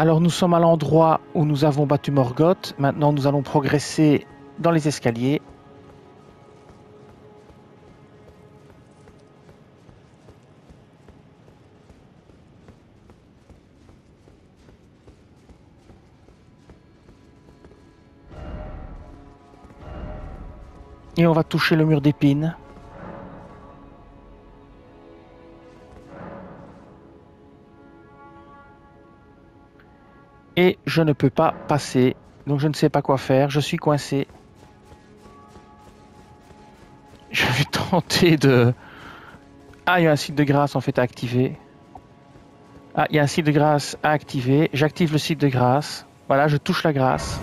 Alors nous sommes à l'endroit où nous avons battu Morgoth. Maintenant nous allons progresser dans les escaliers. Et on va toucher le mur d'épines. Et je ne peux pas passer. Donc je ne sais pas quoi faire. Je suis coincé. Je vais tenter de... Ah, il y a un site de grâce en fait à activer. Ah, il y a un site de grâce à activer. J'active le site de grâce. Voilà, je touche la grâce.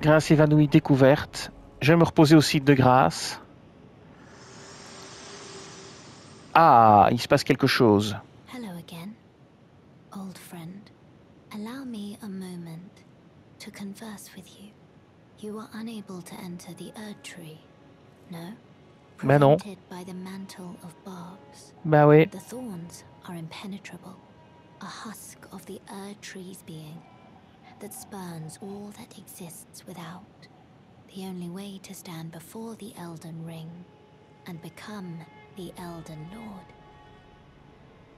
Grâce évanouie découverte. Je vais me reposer au site de grâce. Ah, il se passe quelque chose. Old friend. Allow me a moment to converse with you. You were unable to enter the Erd Tree, no? Ben non. By the mantle of barbs. Oui. The thorns are impenetrable, a husk of the Erd Tree's being that spurns all that exists without. The only way to stand before the Elden Ring and become the Elden Lord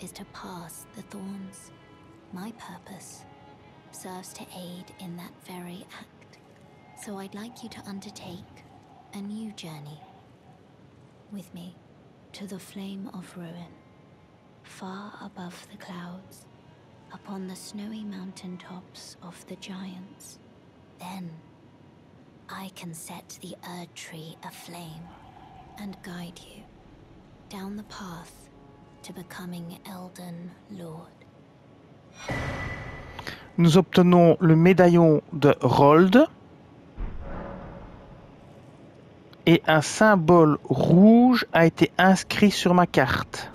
is to pass the thorns. My purpose serves to aid in that very act. So I'd like you to undertake a new journey with me to the flame of ruin, far above the clouds, upon the snowy mountain tops of the giants. Then I can set the Erd Tree aflame and guide you down the path to becoming Elden Lord. Nous obtenons le médaillon de Rold. Et un symbole rouge a été inscrit sur ma carte.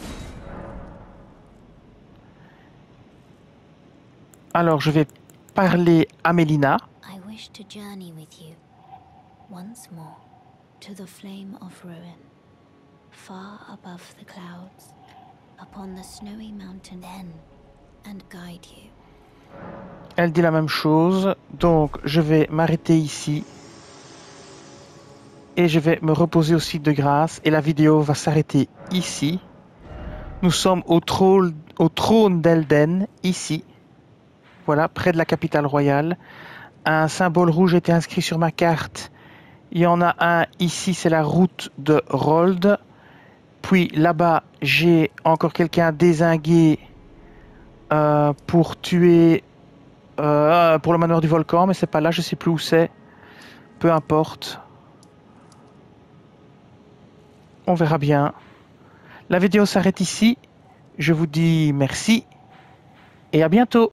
Alors je vais parler à Mélina. I wish to journey with you once more to the flame of ruin, far above the clouds, upon the snowy mountain then. Elle dit la même chose. Donc je vais m'arrêter ici. Et je vais me reposer au site de grâce. Et la vidéo va s'arrêter ici. Nous sommes au trône, au trône d'Elden, ici. Voilà, près de la capitale royale. Un symbole rouge était inscrit sur ma carte. Il y en a un ici, c'est la route de Rold. Puis là-bas, j'ai encore quelqu'un désingué euh, pour tuer euh, pour le manoir du volcan, mais c'est pas là, je sais plus où c'est. Peu importe. On verra bien. La vidéo s'arrête ici. Je vous dis merci et à bientôt.